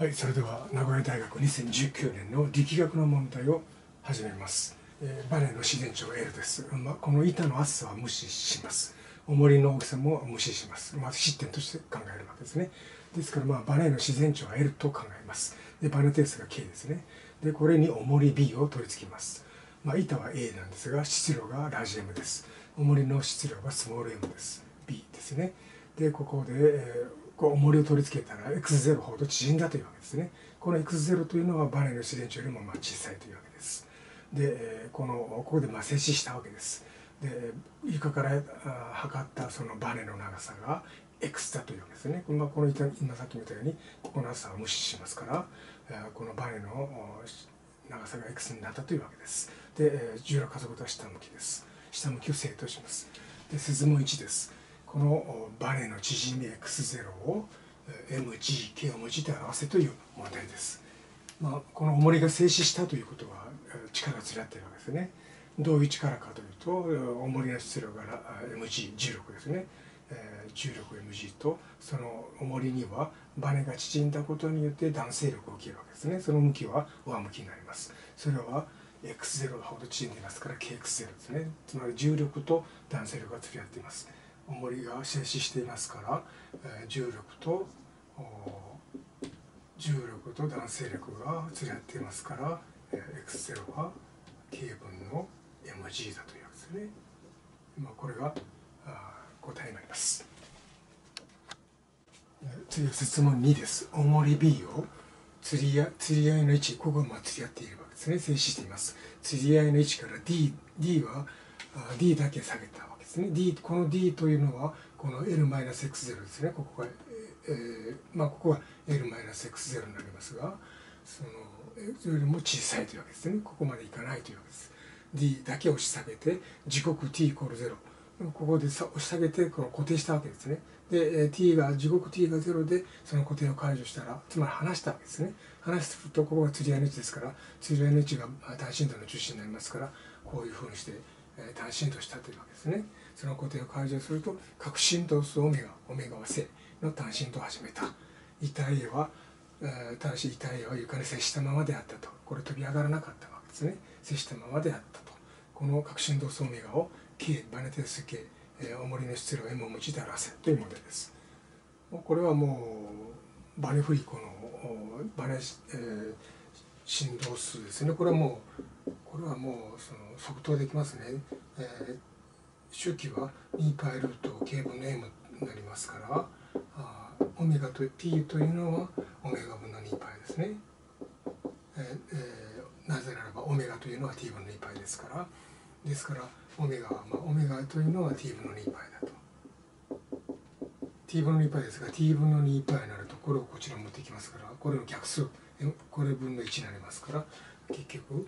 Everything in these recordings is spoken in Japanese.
はいそれでは名古屋大学2019年の力学の問題を始めます、えー、バネの自然長 L です、まあ、この板の厚さは無視します。重りの大きさも無視します、まあ、失点として考えるわけですね。ですからまあバネの自然長は L と考えます。でバネ定数が K ですね。でこれに重り B を取り付けます。まあ、板は A なんですが質量がラージ M です。重りの質量がスモール M です。B ですね。でここで、えーこう重りを取り付けたら x0 ほど縮んだというわけですね。この x0 というのはバネの自然値よりもまあ小さいというわけです。でこのここでまあ静止したわけです。で床から測ったそのバネの長さが x だというわけですね、まあ、この今さっき見たようにここの厚さは無視しますからこのバネの長さが x になったというわけです。で重力加速度は下向きです。下向きを正当します。で節問1です。このバネの縮み x0 を mgk を用いて表せという問題です。まあ、この重りが静止したということは力がずれ合っているわけですね。どういう力かというと重りの質量が mg 重力ですね。重力 mg とその重りにはバネが縮んだことによって弾性力を受けるわけですね。その向きは上向きになります。それは x0 ほど縮んでいますから kx0 ですね。つまり重力と弾性力が釣り合っています。重りが静止していますから、重力と重力と弾性力がずれ合っていますから、えー、x0 は k 分の mg だというわけですね。まあ、これが答えになります。次は質問2です。重り B を釣りや釣り合いの位置、ここがまあ釣り合っているわけですね。静止しています。釣り合いの位置から D, D は D だけ下げたわけですね。D この D というのはこの L-X0 ですね。ここが、えー、まあここは L-X0 になりますがそのよりも小さいというわけですね。ここまでいかないというわけです。D だけ押し下げて時刻 t イコール0ここでさ押し下げてこの固定したわけですね。で t が時刻 t が0でその固定を解除したらつまり離したわけですね。離すとここが釣り合いの位置ですから釣り合いの位置が単振動の中心になりますからこういうふうにして単振動したというわけですね。その固定を解除すると核振動数オメガオメガは正の単振動を始めた。板 A は、えー、ただし板 A は床に接したままであったと。これ飛び上がらなかったわけですね。接したままであったと。この核振動数オメガを K バネ定数 K、えー、重りの質量 M を用いて表せという問題です。これはもうバネフリコのバネ、えー、振動数ですね。これはもうこれはもうその即答できますね、えー周期は2パイルート k 分の m になりますからあオメガと t というのはオメガ分の2パイですね、ええー、なぜならばオメガというのは t 分の2パイですから。ですからオメガは、まあ、オメガというのは t 分の2パイだと。t 分の2パイですが t 分の2パイになるとこれをこちら持ってきますからこれの逆数これ分の1になりますから結局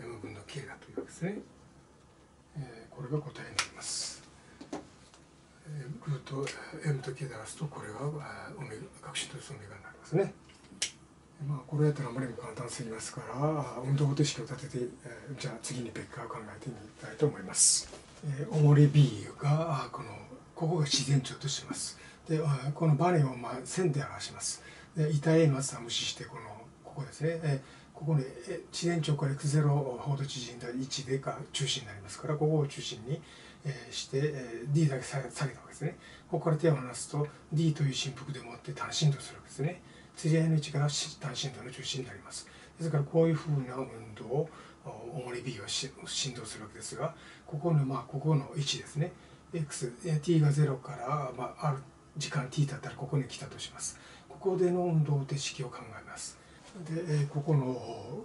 m 分の k だというわけですね。えー、これが答えになります。ルート m と k で表すとこれがオメガ学習とオメガになりますね。まあ、これやったらあまりにも簡単すぎますから運動方程式を立てて、えー、じゃあ次に別ーを考えてみたいと思います。えー、重り B がこのここが自然長とします。でこのバネをまあ線で表します。で板 A の厚さを無視してこのここですね。えーここに地延長から x0 ほど縮んだ1でが中心になりますからここを中心にして d だけ下げたわけですね。ここから手を離すと d という振幅でもって単振動するわけですね。釣り合いの位置から単振動の中心になります。ですからこういうふうな運動を重り B は振動するわけですがここのまあここの位置ですね。X t が0から、まあ、ある時間 t だったらここに来たとします。ここでの運動程式を考えます。でここの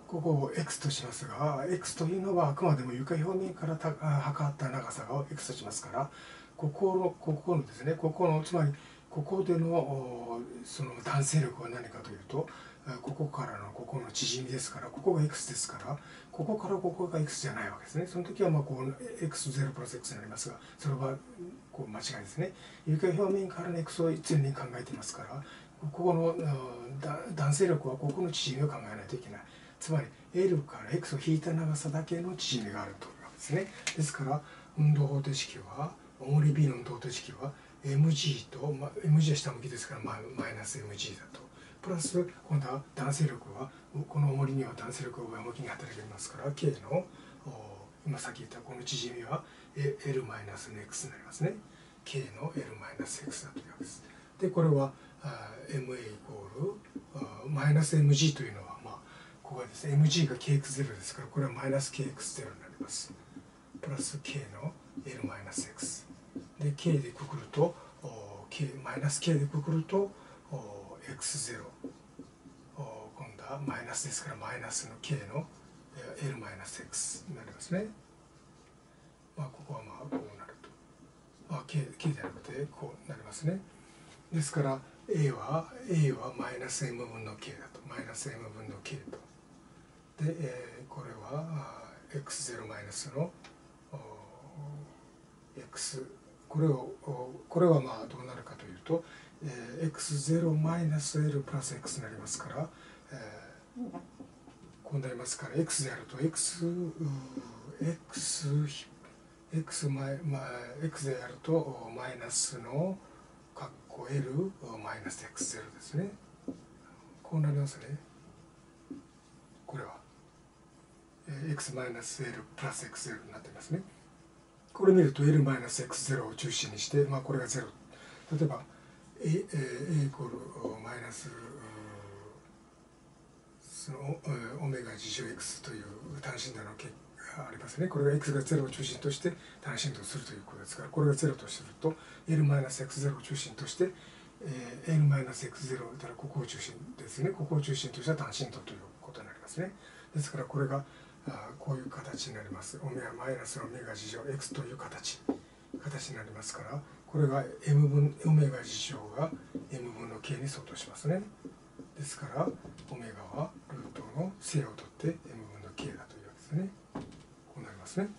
ここを x としますが x というのはあくまでも床表面からた測った長さを x としますからここのここのですねここのつまりここでのその弾性力は何かというとここからのここの縮みですからここが x ですからここからここが x じゃないわけですね。その時はまあこう x0 プラス x になりますがそれはこう間違いですね。床表面からの x を常に考えていますからここの弾性力はここの縮みを考えないといけない。つまり L から X を引いた長さだけの縮みがあるというわけですね。ですから運動方程式は重り B の運動方程式は mg と、まあ、mg は下向きですからマイナス mg だと。プラス今度は弾性力はこの重りには弾性力が上向きに働きますから K の今さっき言ったこの縮みは L マイナス X になりますね。K の L マイナス X だというわけです。でこれは MA イコールマイナス MG というのはまあここはですね MG が KX0 ですからこれはマイナス KX0 になります。プラス K の L マイナス X で K でくくると K マイナス K でくくると X0 今度はマイナスですからマイナスの K の L マイナス X になりますね。まあここはまあこうなると、まあ、K, K ではなくてこうなりますね。ですから A は A はマイナス m 分の k だと。マイナス m 分の k と。で、えー、これは x0 マイナスの x これをこれはまあどうなるかというと、えー、x0 マイナス l プラス x になりますから、えー、こうなりますから x であると x x x マイ、まあ、x であるとマイナスのこ L マイナス X0 ですね。こうなりますね。これは。X マイナス L プラス X0 になってますね。これ見ると L マイナス X0 を中心にして、まあ、これが0例えば A, A イコールマイナスそのオメガ事乗 X という単身度の結ありますね。これが x が0を中心として単身度するということですからこれが0とすると L-x0 を中心として、えー、L-x0 だらここを中心ですね。ここを中心とした単身度ということになりますね。ですからこれがあこういう形になります。オメガマイナスオメガ事乗 x という形形になりますからこれが m 分オメガ事乗が m 分の k に相当しますね。ですからオメガはルートの正を取って m 分の k だというわけですね。ますね。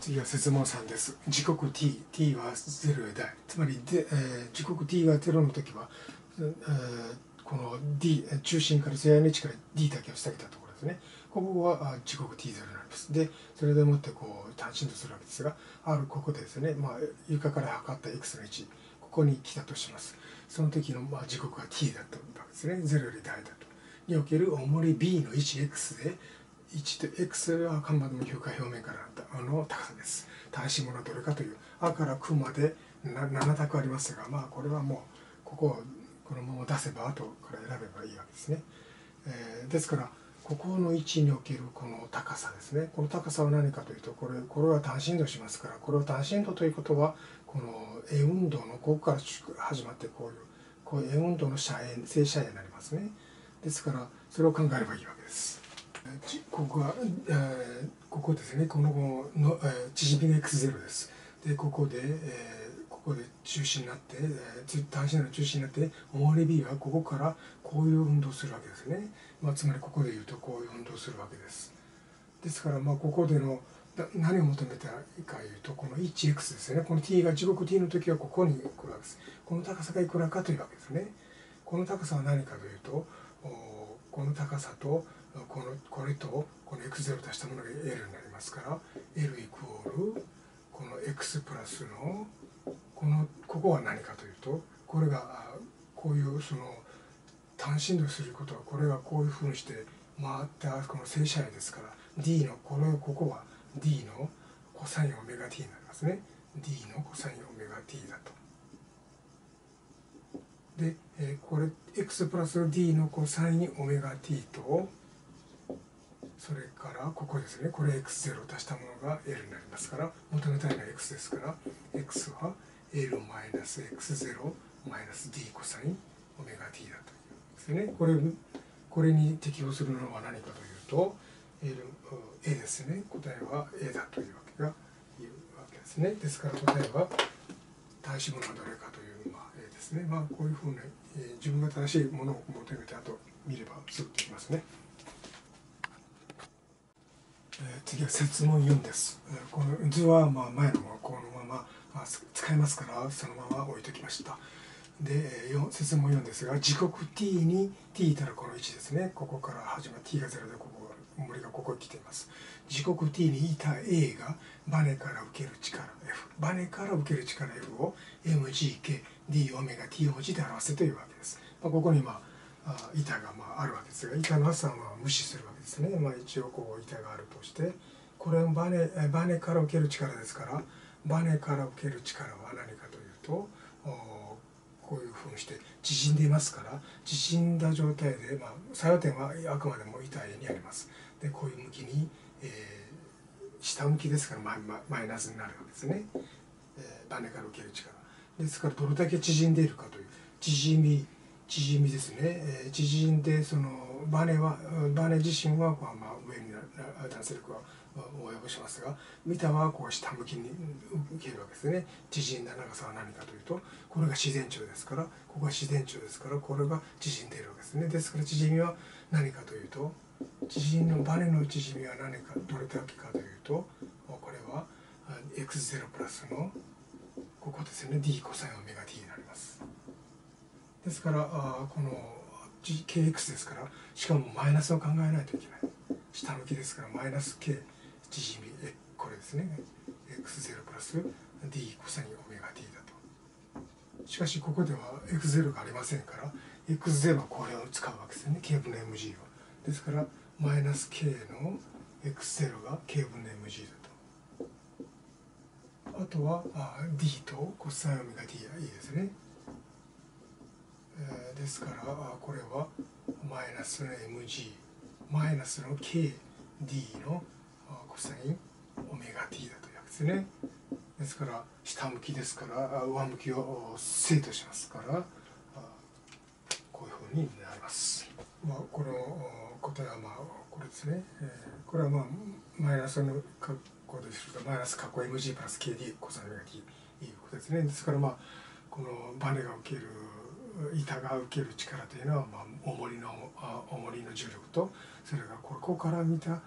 次は説問3です。時刻 t t は0へ大つまりで、えー、時刻 t が0の時は、えー、この d 中心から世話の位置から d だけを下げたところですね。ここは時刻 t0 になります。でそれでもってこう単身とするわけですがあるここでですね、まあ、床から測った x の位置ここに来たとします。その時のまあ時刻が t だったわけですね。0より大だと。における重り B の位置 X で1と X は看板の球界表面からあの高さです。正しいものはどれかという「あ」から「く」まで7択ありますがまあこれはもうここをこのまま出せば後から選べばいいわけですね、えー、ですからここの位置におけるこの高さですね。この高さは何かというとこれこれは単振動しますからこれは単振動ということはこの A 運動のここから始まってこういうこういう A 運動の遮影正遮影になりますね。ですからそれを考えればいいわけです。ここは、えー、ここですねこのの、えー、縮みが x0 です。でここで、えー、ここで中心になって、えー、単身の中心になって重り B はここからこういう運動をするわけですね。まあ、つまりここで言うとこういう運動をするわけです。ですからまあここでの何を求めたいかいうとこの 1x ですねこの t が時刻 t の時はここに来るわけですこの高さがいくらかというわけですねこの高さは何かというとこの高さとこのこれとこの x0 を足したものが L になりますから L イコールこの x プラスのこのここは何かというとこれがこういうその単振動することはこれがこういうふうにして回ったこの正斜ですから D のこれここは D のコサインオメガ t になりますね D のコサインオメガ t だと。で、えー、これ x プラス d のコサインオメガ t とそれからここですね。これ x0 足したものが L になりますから求めたいのは x ですから x は L マイナス x0 マイナス d コサインオメガ t だというんですね。これこれに適用するのは何かというと L A ですね。答えは A だというわけがいうわけですね。ですから答えは対子物はどれかですねまあこういうふうに、えー、自分が正しいものを求めてあと見ればすぐできますね。えー、次は設問4です。えー、この図はまあ前のこのまま、あ、使いますからそのまま置いときました。で説問4ですが時刻 t に t いたらこの位置ですねここから始まる t が0でここ森がここに来ています時刻 t にいた A がバネから受ける力 F バネから受ける力 F を mgk D オメガ T を文字で表せというわけです、まあ、ここにまあ板がまああるわけですが板の朝は無視するわけですね、まあ、一応こう板があるとしてこれはバネバネから受ける力ですからバネから受ける力は何かというとこういうふうにして縮んでいますから縮んだ状態で、まあ、作用点はあくまでも板にあります。でこういう向きに、えー、下向きですからママイナスになるわけですね、えー、バネから受ける力ですからどれだけ縮んでいるかという縮み縮みですね、えー、縮んでそのバネはバネ自身はまあまあ上に男性力は及ぼしますが板はこう下向きに受けるわけですね。縮んだ長さは何かというとこれが自然長ですからここが自然長ですからこれが縮んでいるわけですね。ですから縮みは何かというと縮みのバネの縮みは何かどれだけかというとこれは x0 プラスのここですよね d コサインオメガ t になります。ですからあこの kx ですからしかもマイナスを考えないといけない。下向きですからマイナス k 縮みこれですね。X0 プラス d コサインオメガ t だと。しかしここでは x0 がありませんから x0 はこれを使うわけですよね。k 分の mg を。ですからマイナス k の x0 が k 分の mg だと。あとはあ d とコサインオメガ t はいいですね、えー、ですからあこれはマイナスの mg マイナスの kd のコサインオメガ t だというわけですね。ですから下向きですから上向きを正としますからこういうふうになります、まあ、この答えはまあこれですね、え、これはまあマイナスの括弧ですとマイナス括弧 mg プラス kd コサインオメガ t いうことですね。ですからまあこのバネが受ける板が受ける力というのは、まあ、重りの重りの重力とそれがここから見た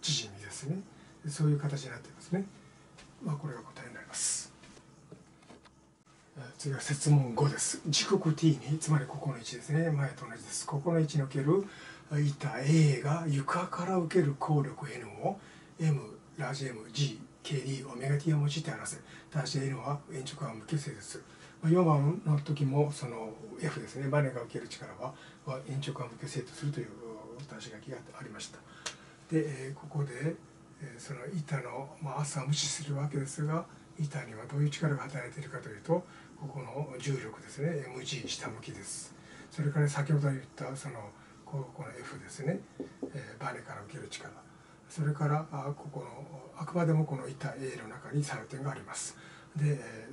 縮みですね。そういう形になっていますね。まあこれが答えになります。次は設問5です。時刻 t につまりここの位置ですね。前と同じです。ここの位置における板 A が床から受ける効力 N を M ラージ MG KD オメガ T を用いて表せただし N は延長間無形成です。4番の時もその F ですね。バネが受ける力は延長間無形成とするという出し書きがありました。で、ここで、その板の、まあ、朝無視するわけですが板にはどういう力が働いているかというとここの重力ですね。Mg 下向きです。それから先ほど言ったそのここの F ですね、えバネから受ける力。それからあここのあくまでもこの板 A の中に作用点があります。で、え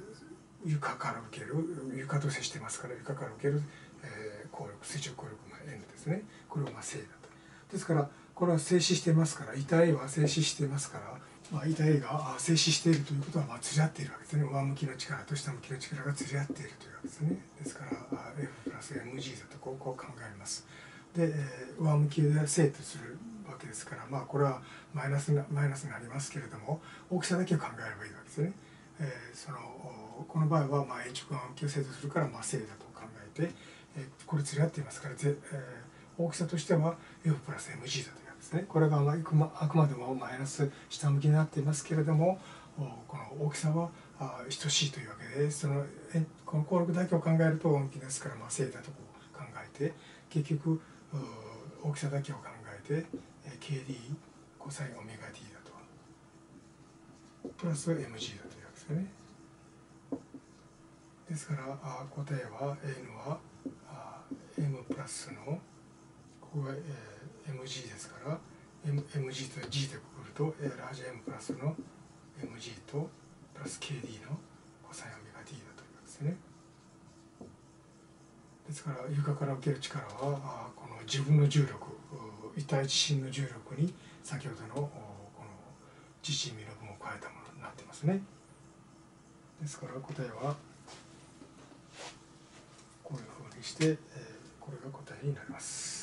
床から受ける床と接してますから床から受ける、えー、効力垂直効力の N ですね。これをまあ正だと。ですからこれは静止してますから板 A は静止してますから、まあ、板 A が静止しているということはまあ釣り合っているわけですね。上向きの力と下向きの力が釣り合っているというわけですね。ですから F プラス mg だとこうこう考えます。で、えー、上向きで正とするわけですからまあこれはマイナスなマイナスになりますけれども大きさだけを考えればいいわけですね、えー、そのこの場合はまあ延長が向きを正とするからまあ正だと考えて、えー、これ釣り合っていますからぜ、えー、大きさとしては F プラス mg だというわけですね。これがまあくまあくまでもマイナス下向きになっていますけれどもこの大きさはあ等しいというわけでそのえこの効力だけを考えると大きですから、まあ、正だと考えて結局大きさだけを考えて KD コサインオメガ t だとプラス mg だというわけですよね。ですからあ答えは N は m プラスのここが、えー mg ですから M mg と G でくくるとラージ M プラスの mg とプラス KD のコサインオメガ t だというわけですね。ですから床から受ける力はこの自分の重力板自身の重力に先ほどのこの自身身の分を加えたものになってますね。ですから答えはこういうふうにしてこれが答えになります。